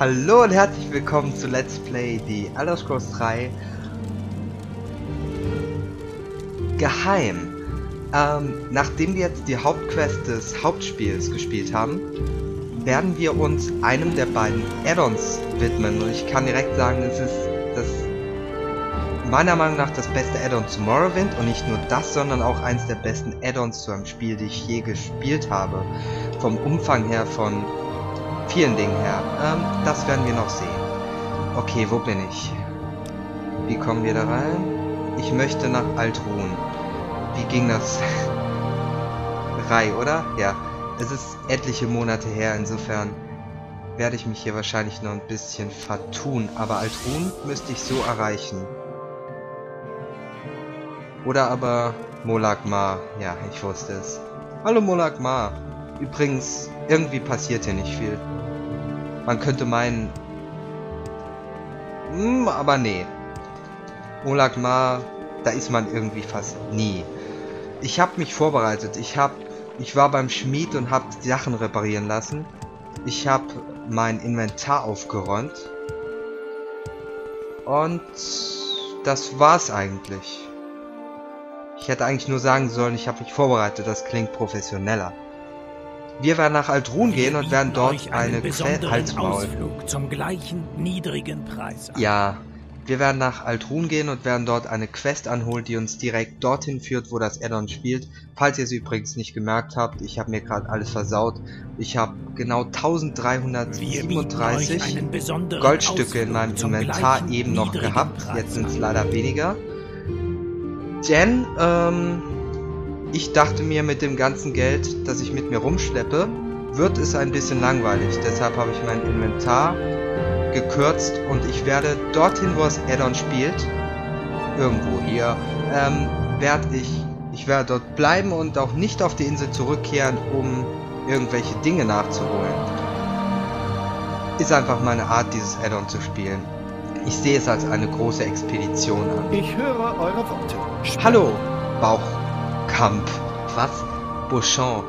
Hallo und herzlich willkommen zu Let's Play die Elder Scrolls 3 Geheim. Ähm, nachdem wir jetzt die Hauptquest des Hauptspiels gespielt haben, werden wir uns einem der beiden Add-ons widmen. Und ich kann direkt sagen, es ist das meiner Meinung nach das beste Add-on zu Morrowind und nicht nur das, sondern auch eins der besten Add-ons zu einem Spiel, die ich je gespielt habe. Vom Umfang her, von vielen Dingen her. Ähm, das werden wir noch sehen. Okay, wo bin ich? Wie kommen wir da rein? Ich möchte nach Altruhen. Wie ging das? Rei, oder? Ja. Es ist etliche Monate her, insofern werde ich mich hier wahrscheinlich noch ein bisschen vertun. Aber Altruhen müsste ich so erreichen. Oder aber Molak Ma. Ja, ich wusste es. Hallo Molak Ma. Übrigens, irgendwie passiert hier nicht viel. Man könnte meinen... Hm, aber nee. Molak Ma, da ist man irgendwie fast nie. Ich habe mich vorbereitet. Ich habe, ich war beim Schmied und habe die Sachen reparieren lassen. Ich habe mein Inventar aufgeräumt. Und das war's eigentlich. Ich hätte eigentlich nur sagen sollen, ich habe mich vorbereitet. Das klingt professioneller. Wir werden nach Altruhen gehen und werden dort eine Halsmaul. zum gleichen niedrigen Preis. Ja, wir werden nach Altruhen gehen und werden dort eine Quest anholen, die uns direkt dorthin führt, wo das Addon spielt. Falls ihr es übrigens nicht gemerkt habt, ich habe mir gerade alles versaut. Ich habe genau 1337 Goldstücke in meinem Inventar eben noch gehabt. Preis Jetzt sind es leider weniger. Denn, ähm, ich dachte mir mit dem ganzen Geld, das ich mit mir rumschleppe, wird es ein bisschen langweilig. Deshalb habe ich mein Inventar gekürzt und ich werde dorthin, wo das Addon spielt, irgendwo hier, ähm, werde ich, ich werde dort bleiben und auch nicht auf die Insel zurückkehren, um irgendwelche Dinge nachzuholen. Ist einfach meine Art, dieses Addon zu spielen. Ich sehe es als eine große Expedition an. Ich höre eure Worte. Hallo, Bauchkampf. Was? Bouchon.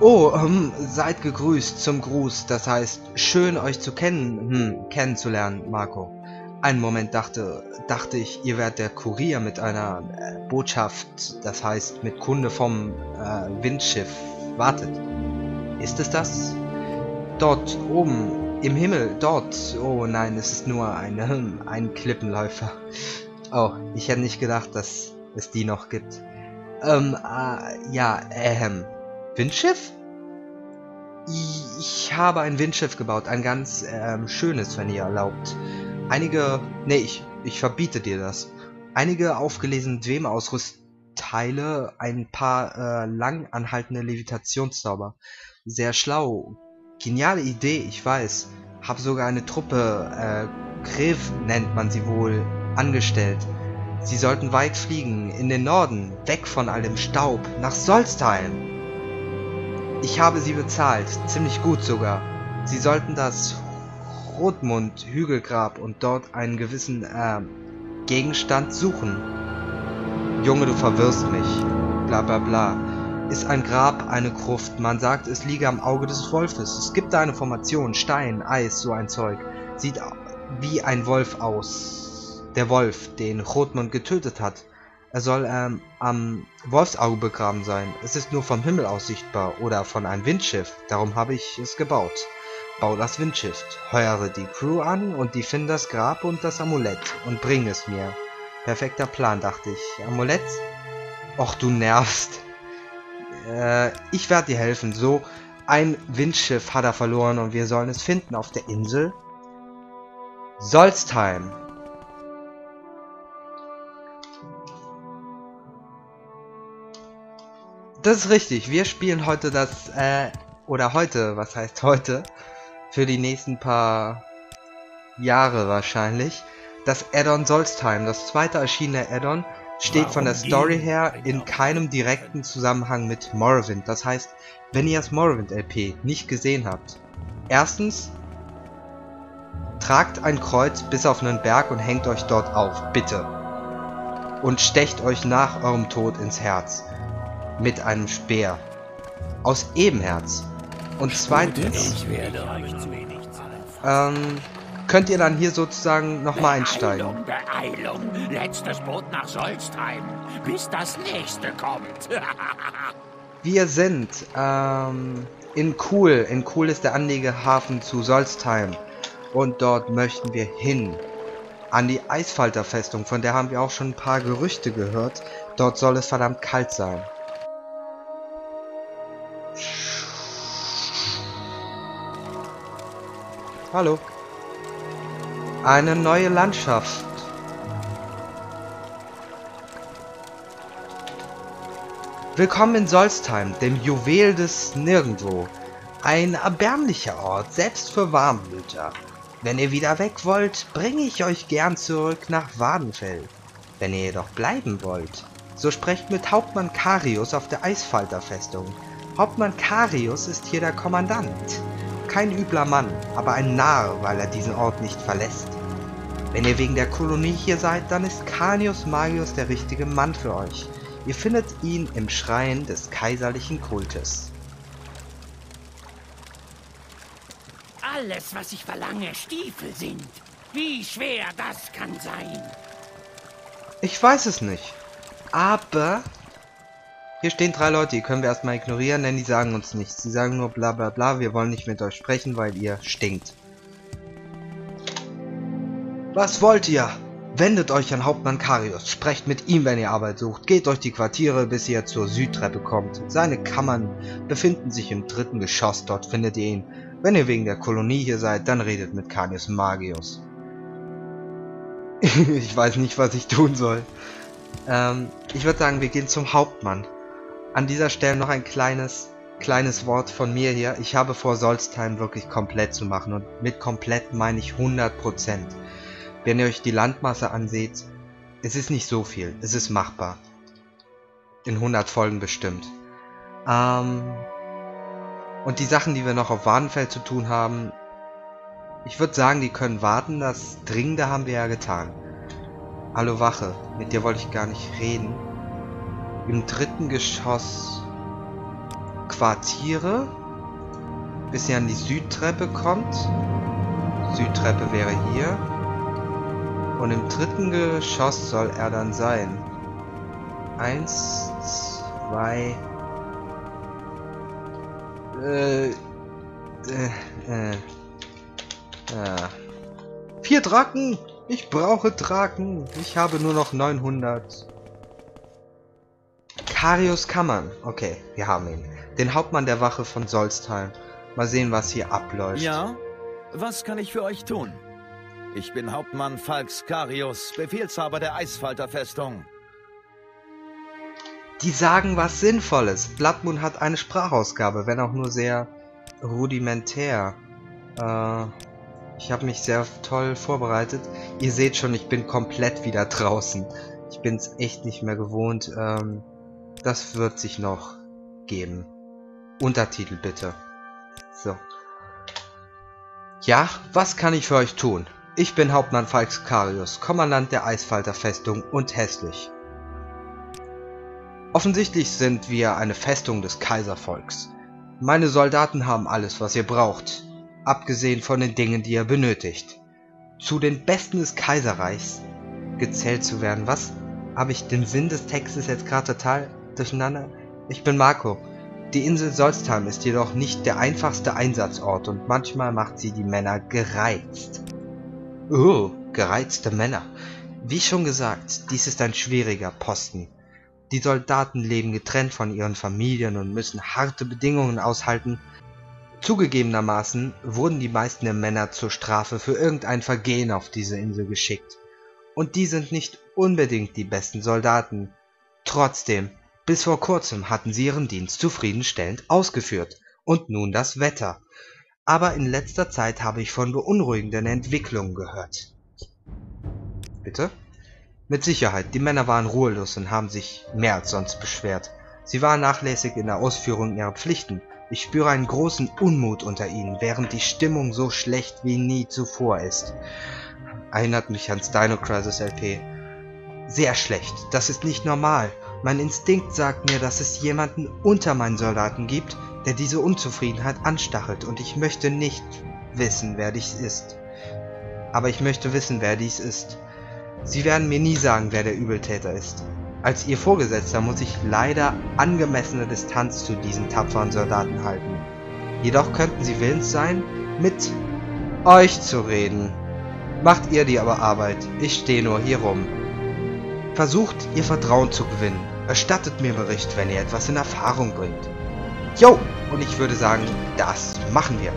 Oh, ähm, seid gegrüßt zum Gruß. Das heißt, schön euch zu kennen, hm, kennenzulernen, Marco. Einen Moment dachte, dachte ich, ihr wärt der Kurier mit einer äh, Botschaft, das heißt mit Kunde vom äh, Windschiff. Wartet. Ist es das? Dort oben im Himmel, dort. Oh nein, es ist nur ein, hm, ein Klippenläufer. Oh, ich hätte nicht gedacht, dass es die noch gibt. Ähm, äh, ja, ähm, Windschiff? Ich habe ein Windschiff gebaut, ein ganz ähm, schönes, wenn ihr erlaubt. Einige, nee, ich, ich verbiete dir das. Einige aufgelesene Dwem-Ausrüstteile, ein paar äh, lang anhaltende Levitationszauber. Sehr schlau. Geniale Idee, ich weiß. Hab sogar eine Truppe, äh, Krev nennt man sie wohl, angestellt. Sie sollten weit fliegen, in den Norden, weg von all dem Staub, nach Solstheim. Ich habe sie bezahlt, ziemlich gut sogar. Sie sollten das Rotmund-Hügelgrab und dort einen gewissen, äh, Gegenstand suchen. Junge, du verwirrst mich. Bla bla bla. Ist ein Grab eine Gruft? Man sagt, es liege am Auge des Wolfes. Es gibt da eine Formation, Stein, Eis, so ein Zeug. Sieht wie ein Wolf aus. Der Wolf, den Rotmund getötet hat. Er soll ähm, am Wolfsauge begraben sein. Es ist nur vom Himmel aus sichtbar oder von einem Windschiff. Darum habe ich es gebaut. Bau das Windschiff, heuere die Crew an und die finden das Grab und das Amulett und bring es mir. Perfekter Plan, dachte ich. Amulett? Och, du nervst. Äh, ich werde dir helfen. So, ein Windschiff hat er verloren und wir sollen es finden auf der Insel. Solstheim. Das ist richtig. Wir spielen heute das, äh, oder heute, was heißt heute? Für die nächsten paar Jahre wahrscheinlich. Das Addon Solstheim, das zweite erschienene Addon, steht Warum von der Story her in keinem direkten Zusammenhang mit Morrowind. Das heißt, wenn ihr das Morrowind LP nicht gesehen habt, erstens, tragt ein Kreuz bis auf einen Berg und hängt euch dort auf, bitte. Und stecht euch nach eurem Tod ins Herz. Mit einem Speer. Aus Ebenherz. Und zweitens, ähm, könnt ihr dann hier sozusagen nochmal einsteigen. Beeilung, Beeilung. Letztes Boot nach Solstheim, bis das nächste kommt. Wir sind ähm, in Kuhl. In Kuhl ist der Anlegehafen zu Solstheim. Und dort möchten wir hin. An die Eisfalterfestung, von der haben wir auch schon ein paar Gerüchte gehört. Dort soll es verdammt kalt sein. Hallo. Eine neue Landschaft. Willkommen in Solstheim, dem Juwel des Nirgendwo. Ein erbärmlicher Ort, selbst für Warmblüter. Wenn ihr wieder weg wollt, bringe ich euch gern zurück nach Wadenfeld. Wenn ihr jedoch bleiben wollt, so sprecht mit Hauptmann Karius auf der Eisfalterfestung. Hauptmann Karius ist hier der Kommandant. Kein übler Mann, aber ein Narr, weil er diesen Ort nicht verlässt. Wenn ihr wegen der Kolonie hier seid, dann ist Canius Magius der richtige Mann für euch. Ihr findet ihn im Schrein des kaiserlichen Kultes. Alles, was ich verlange, Stiefel sind. Wie schwer das kann sein. Ich weiß es nicht. Aber... Hier stehen drei Leute, die können wir erstmal ignorieren, denn die sagen uns nichts. Sie sagen nur bla bla bla, wir wollen nicht mit euch sprechen, weil ihr stinkt. Was wollt ihr? Wendet euch an Hauptmann Karius, sprecht mit ihm, wenn ihr Arbeit sucht, geht durch die Quartiere, bis ihr zur Südtreppe kommt. Seine Kammern befinden sich im dritten Geschoss, dort findet ihr ihn. Wenn ihr wegen der Kolonie hier seid, dann redet mit Canius Magius. ich weiß nicht, was ich tun soll. Ähm, ich würde sagen, wir gehen zum Hauptmann. An dieser Stelle noch ein kleines, kleines Wort von mir hier. Ich habe vor, Solstheim wirklich komplett zu machen. Und mit komplett meine ich 100%. Wenn ihr euch die Landmasse anseht, es ist nicht so viel. Es ist machbar. In 100 Folgen bestimmt. Ähm, und die Sachen, die wir noch auf Wadenfeld zu tun haben, ich würde sagen, die können warten. Das Dringende haben wir ja getan. Hallo Wache, mit dir wollte ich gar nicht reden. Im dritten Geschoss Quartiere, bis ihr an die Südtreppe kommt. Südtreppe wäre hier. Und im dritten Geschoss soll er dann sein. Eins, zwei... Äh... Äh... äh ja. Vier Drachen! Ich brauche Drachen. Ich habe nur noch 900. Karius Kammern. Okay, wir haben ihn. Den Hauptmann der Wache von Solstheim. Mal sehen, was hier abläuft. Ja? Was kann ich für euch tun? Ich bin Hauptmann Falks Karius, Befehlshaber der Eisfalterfestung. Die sagen was Sinnvolles. Bloodmoon hat eine Sprachausgabe, wenn auch nur sehr rudimentär. Äh, ich habe mich sehr toll vorbereitet. Ihr seht schon, ich bin komplett wieder draußen. Ich bin es echt nicht mehr gewohnt. Ähm, das wird sich noch geben. Untertitel bitte. So. Ja, was kann ich für euch tun? Ich bin Hauptmann Falskarius, Kommandant der Eisfalterfestung und hässlich. Offensichtlich sind wir eine Festung des Kaiservolks. Meine Soldaten haben alles, was ihr braucht abgesehen von den Dingen, die er benötigt. Zu den Besten des Kaiserreichs gezählt zu werden. Was? Habe ich den Sinn des Textes jetzt gerade total durcheinander? Ich bin Marco. Die Insel Solstheim ist jedoch nicht der einfachste Einsatzort und manchmal macht sie die Männer gereizt. Oh, gereizte Männer. Wie schon gesagt, dies ist ein schwieriger Posten. Die Soldaten leben getrennt von ihren Familien und müssen harte Bedingungen aushalten, Zugegebenermaßen wurden die meisten der Männer zur Strafe für irgendein Vergehen auf diese Insel geschickt. Und die sind nicht unbedingt die besten Soldaten. Trotzdem, bis vor kurzem hatten sie ihren Dienst zufriedenstellend ausgeführt. Und nun das Wetter. Aber in letzter Zeit habe ich von beunruhigenden Entwicklungen gehört. Bitte? Mit Sicherheit, die Männer waren ruhelos und haben sich mehr als sonst beschwert. Sie waren nachlässig in der Ausführung ihrer Pflichten ich spüre einen großen Unmut unter ihnen, während die Stimmung so schlecht wie nie zuvor ist. Erinnert mich ans Dino Crisis LP. Sehr schlecht. Das ist nicht normal. Mein Instinkt sagt mir, dass es jemanden unter meinen Soldaten gibt, der diese Unzufriedenheit anstachelt und ich möchte nicht, wissen, wer dies ist. Aber ich möchte wissen, wer dies ist. Sie werden mir nie sagen, wer der Übeltäter ist. Als Ihr Vorgesetzter muss ich leider angemessene Distanz zu diesen tapferen Soldaten halten. Jedoch könnten Sie willens sein, mit euch zu reden. Macht ihr die aber Arbeit, ich stehe nur hier rum. Versucht, ihr Vertrauen zu gewinnen. Erstattet mir Bericht, wenn ihr etwas in Erfahrung bringt. Jo, und ich würde sagen, das machen wir.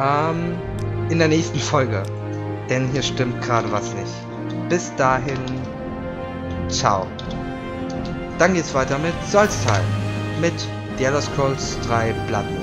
Ähm, in der nächsten Folge. Denn hier stimmt gerade was nicht. Bis dahin, ciao. Dann geht's weiter mit Solstal. Mit The Elder Scrolls 3 Blood.